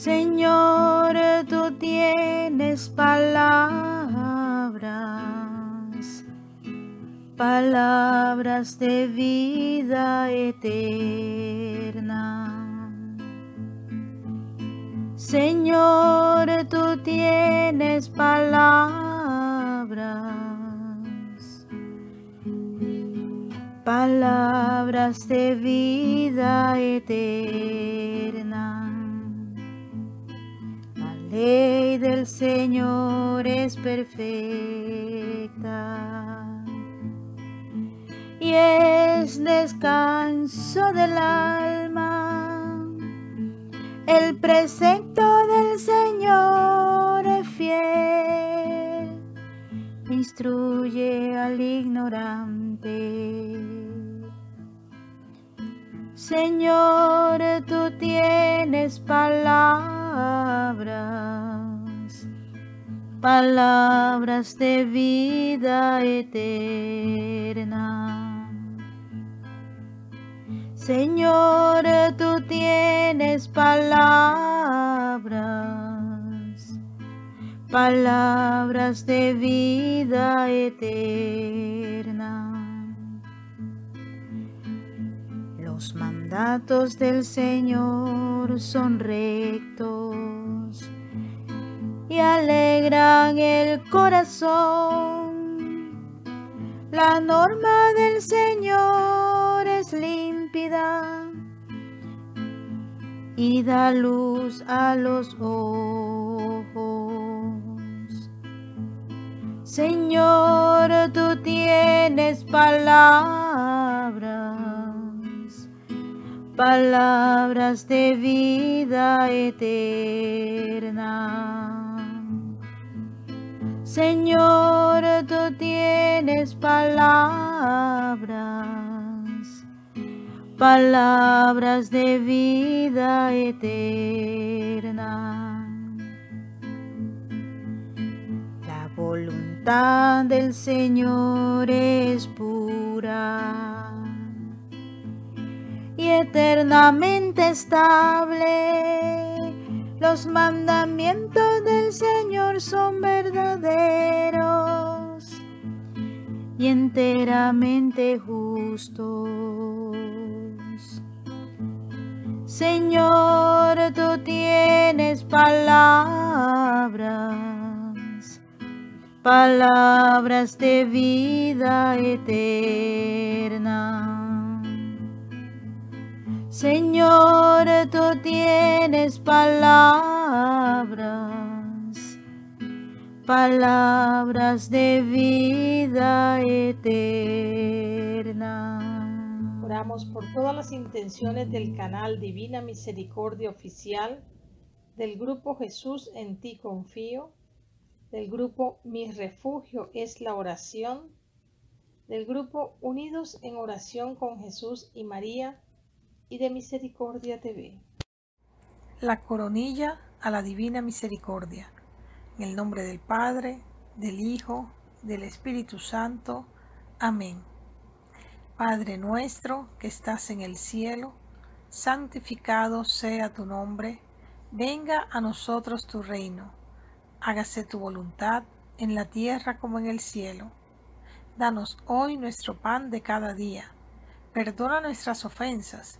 Señor, tú tienes palabras, palabras de vida eterna. Señor, tú tienes palabras, palabras de vida eterna. Ley del Señor es perfecta y es descanso del alma. El precepto del Señor es fiel, instruye al ignorante. Señor, tú tienes palabras, palabras de vida eterna. Señor, tú tienes palabras, palabras de vida eterna. Los mandatos del Señor son rectos y alegran el corazón. La norma del Señor es límpida y da luz a los ojos. Señor, tú tienes palabras, palabras de vida eterna. Señor, tú tienes palabras, palabras de vida eterna. La voluntad del Señor es pura y eternamente estable. Los mandamientos del Señor son verdaderos y enteramente justos. Señor, tú tienes palabras, palabras de vida eterna. Señor, tú tienes palabras, palabras de vida eterna. Oramos por todas las intenciones del canal Divina Misericordia Oficial, del grupo Jesús en ti confío, del grupo Mi refugio es la oración, del grupo Unidos en oración con Jesús y María y de Misericordia TV. La coronilla a la Divina Misericordia. En el nombre del Padre, del Hijo, del Espíritu Santo. Amén. Padre nuestro que estás en el cielo, santificado sea tu nombre, venga a nosotros tu reino, hágase tu voluntad en la tierra como en el cielo. Danos hoy nuestro pan de cada día, perdona nuestras ofensas,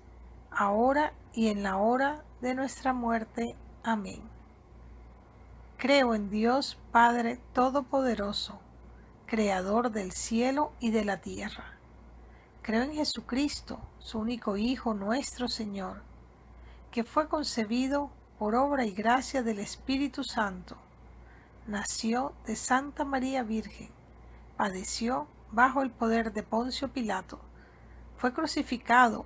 ahora y en la hora de nuestra muerte. Amén. Creo en Dios Padre Todopoderoso, Creador del cielo y de la tierra. Creo en Jesucristo, su único Hijo, nuestro Señor, que fue concebido por obra y gracia del Espíritu Santo. Nació de Santa María Virgen, padeció bajo el poder de Poncio Pilato, fue crucificado,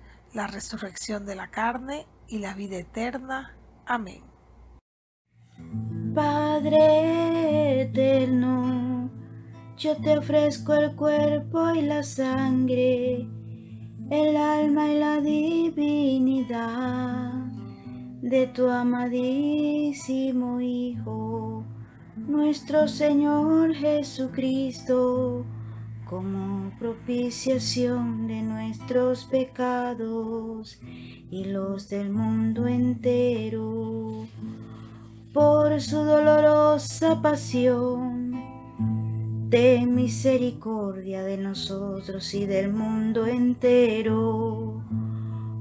la resurrección de la carne y la vida eterna. Amén. Padre eterno, yo te ofrezco el cuerpo y la sangre, el alma y la divinidad de tu amadísimo Hijo, nuestro Señor Jesucristo, como propiciación de nuestros pecados y los del mundo entero por su dolorosa pasión. Ten misericordia de nosotros y del mundo entero,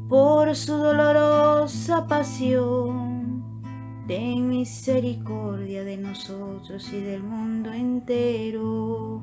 por su dolorosa pasión. Ten misericordia de nosotros y del mundo entero,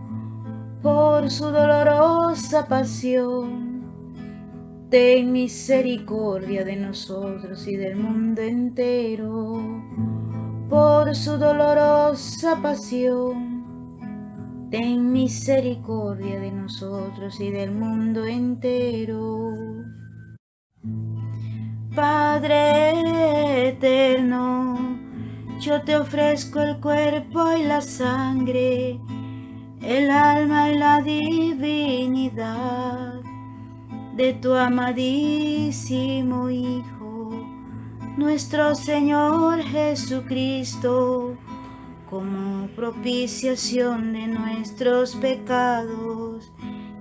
por su dolorosa pasión. Ten misericordia de nosotros y del mundo entero por su dolorosa pasión. Ten misericordia de nosotros y del mundo entero. Padre eterno, yo te ofrezco el cuerpo y la sangre, el alma y la divinidad de tu amadísimo Hijo nuestro Señor Jesucristo, como propiciación de nuestros pecados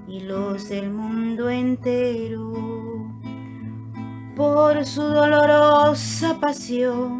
y los del mundo entero. Por su dolorosa pasión,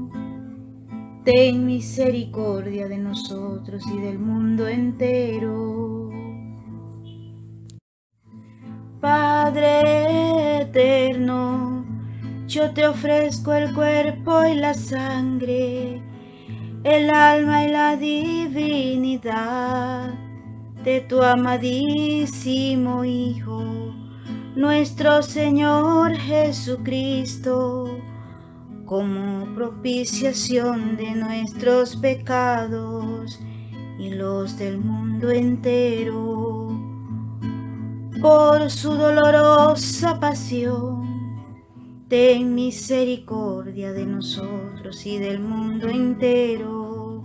Ten misericordia de nosotros y del mundo entero. Padre eterno, yo te ofrezco el cuerpo y la sangre, el alma y la divinidad de tu amadísimo Hijo, nuestro Señor Jesucristo, como propiciación de nuestros pecados y los del mundo entero. Por su dolorosa pasión, ten misericordia de nosotros y del mundo entero.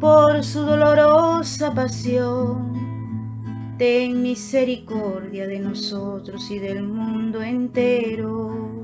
Por su dolorosa pasión, ten misericordia de nosotros y del mundo entero.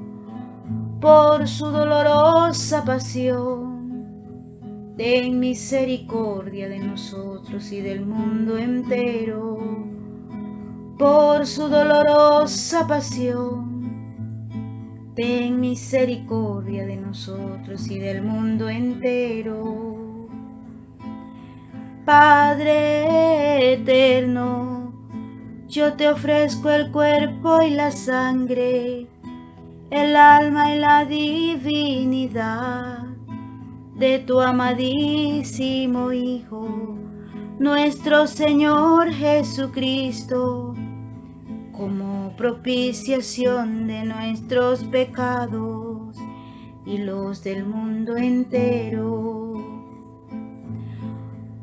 Por su dolorosa pasión, ten misericordia de nosotros y del mundo entero. Por su dolorosa pasión, ten misericordia de nosotros y del mundo entero. Padre eterno, yo te ofrezco el cuerpo y la sangre, el alma y la divinidad de tu amadísimo Hijo, nuestro Señor Jesucristo como propiciación de nuestros pecados y los del mundo entero.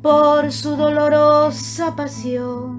Por su dolorosa pasión,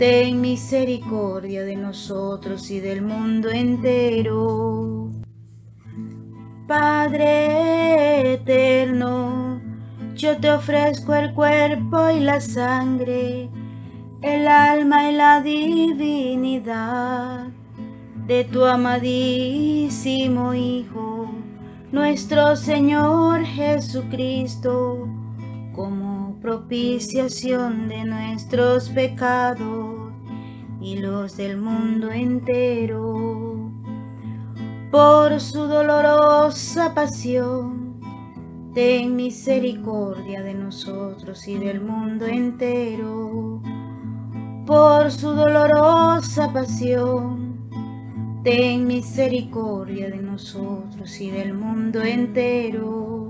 Ten misericordia de nosotros y del mundo entero. Padre eterno, yo te ofrezco el cuerpo y la sangre el alma y la divinidad de tu amadísimo Hijo, nuestro Señor Jesucristo, propiciación de nuestros pecados y los del mundo entero. Por su dolorosa pasión, ten misericordia de nosotros y del mundo entero por su dolorosa pasión, ten misericordia de nosotros y del mundo entero.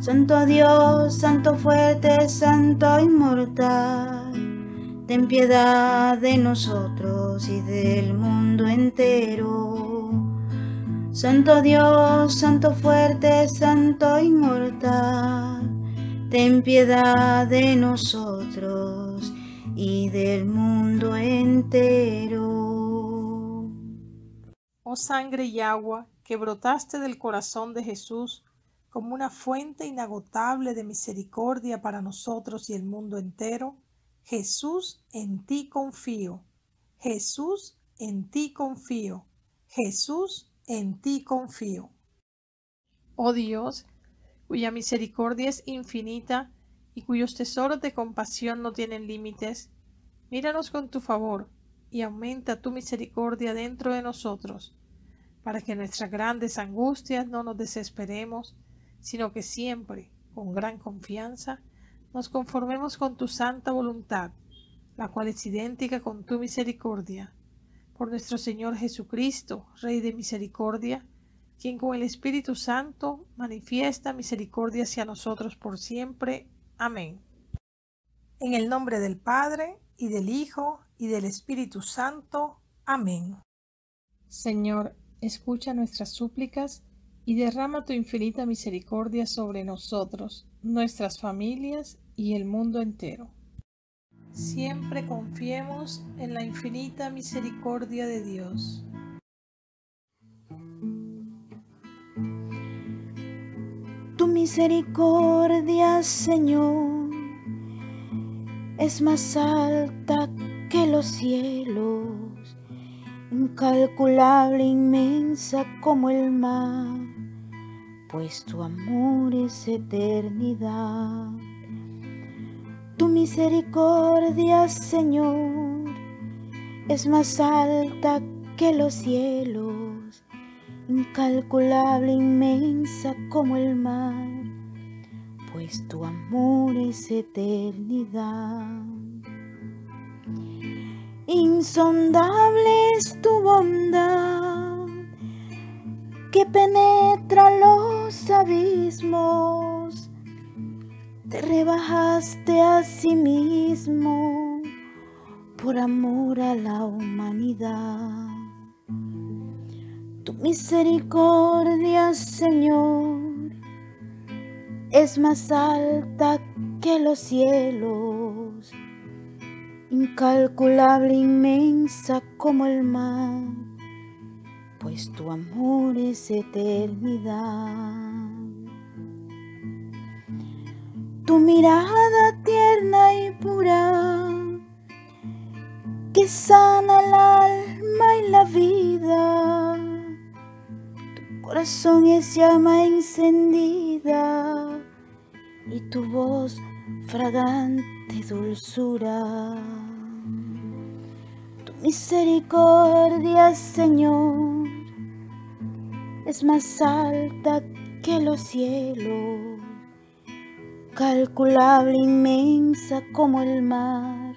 Santo Dios, Santo fuerte, Santo inmortal, ten piedad de nosotros y del mundo entero. Santo Dios, Santo fuerte, Santo inmortal, ten piedad de nosotros y del mundo entero oh sangre y agua que brotaste del corazón de Jesús como una fuente inagotable de misericordia para nosotros y el mundo entero, Jesús, en ti confío. Jesús, en ti confío. Jesús, en ti confío. Oh Dios, cuya misericordia es infinita y cuyos tesoros de compasión no tienen límites, míranos con tu favor y aumenta tu misericordia dentro de nosotros para que nuestras grandes angustias no nos desesperemos, sino que siempre, con gran confianza, nos conformemos con tu santa voluntad, la cual es idéntica con tu misericordia. Por nuestro Señor Jesucristo, Rey de misericordia, quien con el Espíritu Santo manifiesta misericordia hacia nosotros por siempre. Amén. En el nombre del Padre, y del Hijo, y del Espíritu Santo. Amén. Señor, escucha nuestras súplicas y derrama tu infinita misericordia sobre nosotros, nuestras familias y el mundo entero. Siempre confiemos en la infinita misericordia de Dios. Tu misericordia, Señor, es más alta que los cielos incalculable, inmensa como el mar, pues tu amor es eternidad. Tu misericordia, Señor, es más alta que los cielos, incalculable, inmensa como el mar, pues tu amor es eternidad. Insondable es tu bondad que penetra los abismos. Te rebajaste a sí mismo por amor a la humanidad. Tu misericordia, Señor, es más alta que los cielos incalculable, inmensa como el mar, pues tu amor es eternidad. Tu mirada tierna y pura, que sana el alma y la vida, tu corazón es llama encendida y tu voz fragante dulzura. Tu misericordia, Señor, es más alta que los cielos, calculable, inmensa como el mar,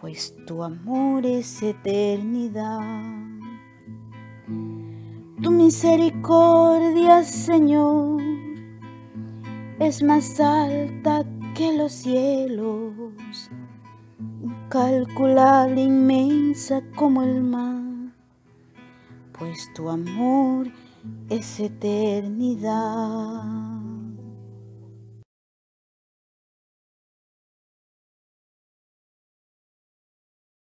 pues tu amor es eternidad. Tu misericordia, Señor, es más alta que los cielos, incalculable, inmensa como el mar pues tu amor es eternidad.